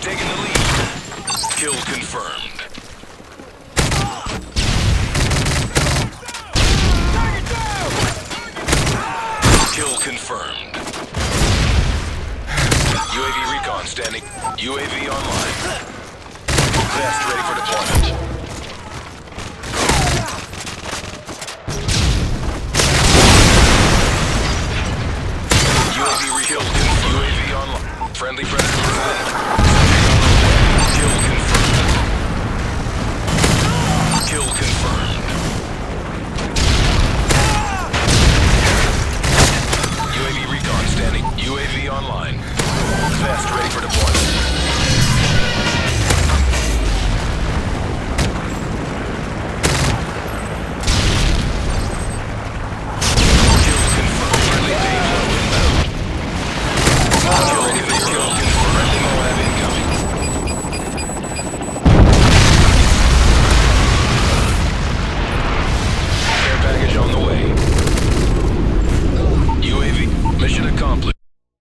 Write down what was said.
taking the lead. Kill confirmed. Kill confirmed. UAV recon standing. UAV online. Vest ready for deployment. UAV re- UAV online. Friendly predator.